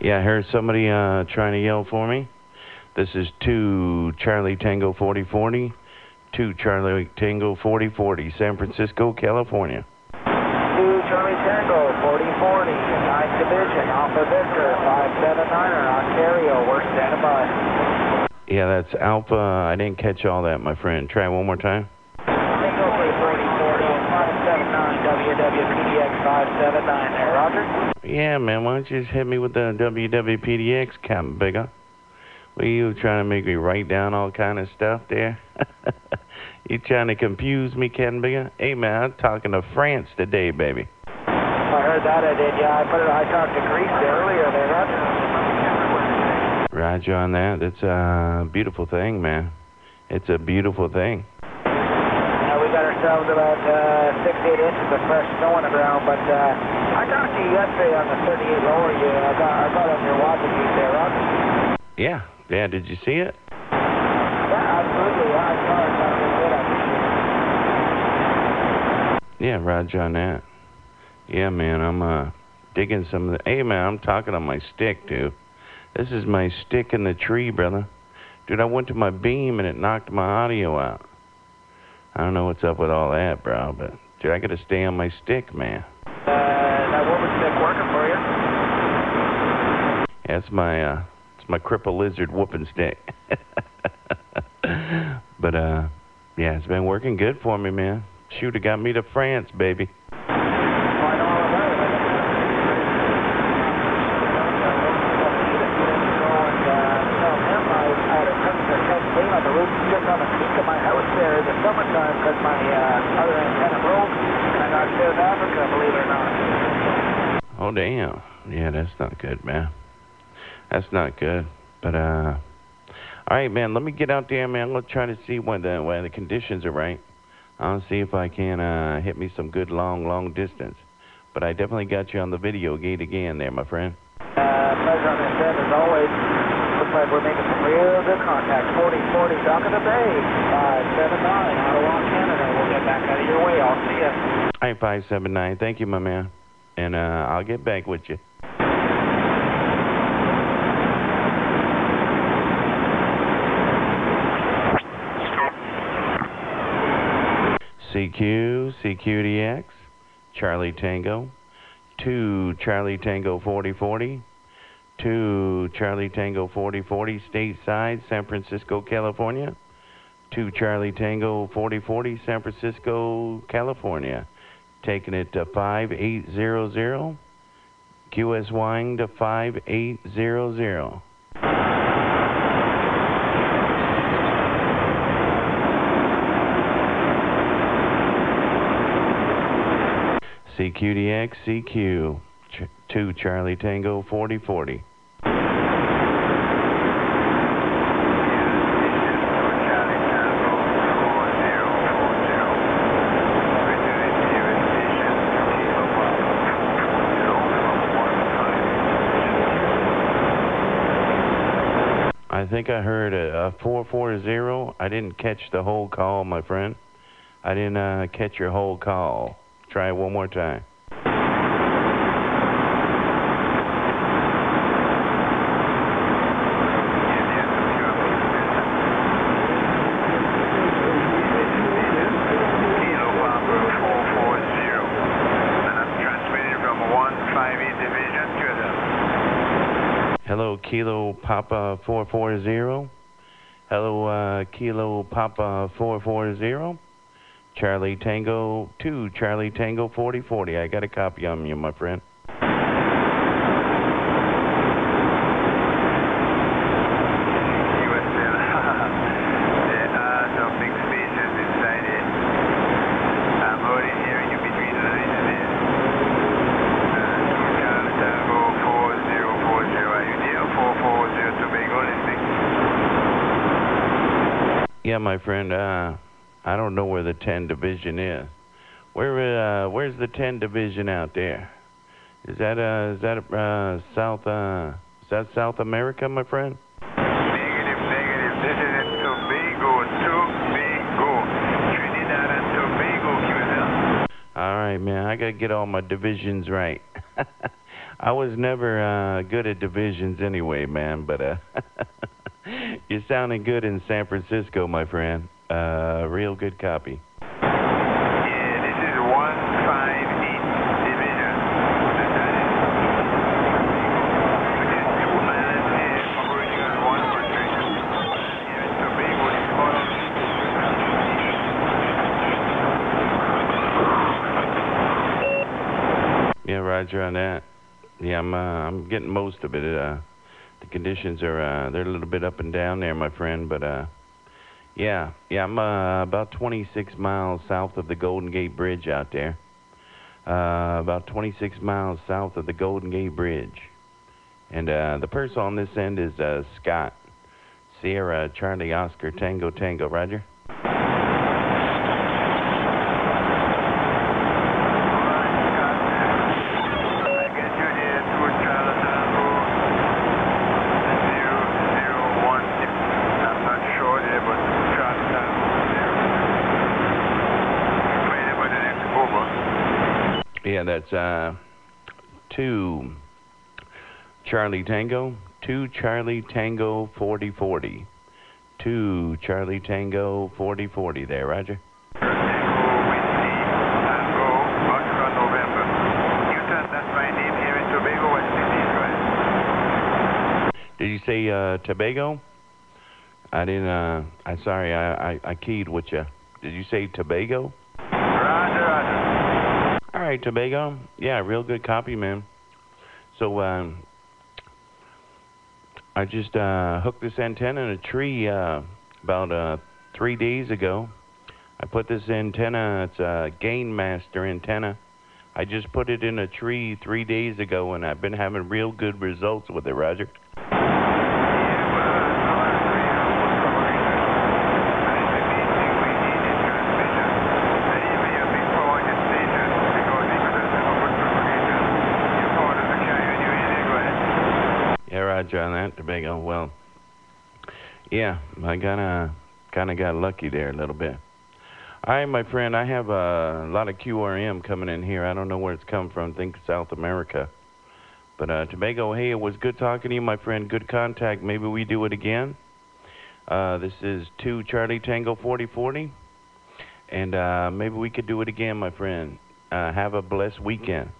Yeah, I heard somebody uh, trying to yell for me. This is 2 Charlie Tango 4040. 2 Charlie Tango 4040, San Francisco, California. 2 Charlie Tango 4040, 9th Division, Alpha Victor 579er, Ontario. We're standing by. Yeah, that's Alpha. I didn't catch all that, my friend. Try one more time. Tango 4040, 579 WWPDX 579 there, Roger. Yeah, man, why don't you just hit me with the WWPDX, Captain Bigger? Are you trying to make me write down all kind of stuff there? you trying to confuse me, Captain Bigger? Hey, man, I'm talking to France today, baby. I heard that I did, yeah. I put it, I talked to Greece earlier there, Roger. Roger on that. It's a beautiful thing, man. It's a beautiful thing. Ourselves about uh, six, eight inches of fresh snow on the ground, but uh, I talked to you yesterday on the 38 lower you. I got, I got on your watch piece there, Roger. Yeah, yeah, did you see it? Yeah, absolutely. I saw it. Sounded good. I appreciate it. Yeah, Roger on that. Yeah, man, I'm uh digging some of the. Hey, man, I'm talking on my stick, dude. This is my stick in the tree, brother. Dude, I went to my beam and it knocked my audio out. I don't know what's up with all that, bro, but dude, I gotta stay on my stick, man. Uh, that woman stick working for you? That's my uh, it's my cripple lizard whooping stick. but uh, yeah, it's been working good for me, man. Shoot, it got me to France, baby. Find all about it. Go and uh, tell him I had a customer catch me on the roof just on the peak of my house there in the summertime because my uh, other antenna broke and I got South Africa, believe it or not. Oh damn. Yeah, that's not good, man. That's not good. But uh all right, man, let me get out there, man. I'm gonna try to see when the when the conditions are right. I'll see if I can uh hit me some good long, long distance. But I definitely got you on the video gate again there, my friend. Uh, pleasure on this end as always. Looks like we're making some real good contact. 4040 Dock of the Bay, 579 Ottawa, Canada. We'll get back out of your way. I'll see you. All right, five seven nine. Thank you, my man. And uh I'll get back with you. CQ, CQDX, Charlie Tango, 2 Charlie Tango 4040, 2 Charlie Tango 4040, stateside, San Francisco, California, 2 Charlie Tango 4040, San Francisco, California, taking it to 5800, QSYing to 5800. CQDX, CQ, 2 Charlie Tango 4040. I think I heard a, a 440. I didn't catch the whole call, my friend. I didn't uh, catch your whole call. Try it one more time. Kilo Papa 440. And I'm transmitting from 158 Division to the Hello, Kilo Papa 440. Hello, uh, Kilo Papa 440. Charlie Tango 2, Charlie Tango 4040. I got a copy on you, my friend. USL. there are some big spaces inside it. I'm already hearing you between the lines there. Uh, Charlie Tango 4040. Are you there? 440 Tobago listening? Yeah, my friend. Uh, I don't know where the 10 division is. Where uh, where's the 10 division out there? Is that uh, is that uh, South uh, is that South America, my friend? Negative, negative. This is Tobago. Tobago. Trinidad and Tobago, QSL. All right, man. I gotta get all my divisions right. I was never uh, good at divisions anyway, man. But uh, you're sounding good in San Francisco, my friend. Uh, real good copy. Yeah, this is 158 Division. And that is against two islands here, operating on one country. Here in Tobago, it's called Yeah, Roger on that. Yeah, I'm uh, I'm getting most of it. Uh, the conditions are uh, they're a little bit up and down there, my friend. But uh, yeah, yeah, I'm uh, about 26 miles south of the Golden Gate Bridge out there. Uh, about 26 miles south of the Golden Gate Bridge. And uh, the person on this end is uh, Scott. Sierra Charlie Oscar Tango Tango. Roger. I get you here to Charlie Tango. Zero, zero, one. I'm not sure there, but Charlie Tango. Zero. Wait about the next over. Yeah, that's uh, two Charlie Tango, two Charlie Tango 4040. Two Charlie Tango 4040 there, Roger. Did you say uh, Tobago? I didn't, uh, I'm sorry, I, I, I keyed with you. Did you say Tobago? Right, Tobago. Yeah, real good copy, man. So, um, I just uh, hooked this antenna in a tree uh, about uh, three days ago. I put this antenna, it's a Gain Master antenna. I just put it in a tree three days ago, and I've been having real good results with it, Roger. Roger on that, Tobago. Well, yeah, I kinda kind of got lucky there a little bit. All right, my friend, I have a lot of QRM coming in here. I don't know where it's come from. think South America. But uh, Tobago, hey, it was good talking to you, my friend. Good contact. Maybe we do it again. Uh, this is two Charlie Tango 4040, and uh, maybe we could do it again, my friend. Uh, have a blessed weekend.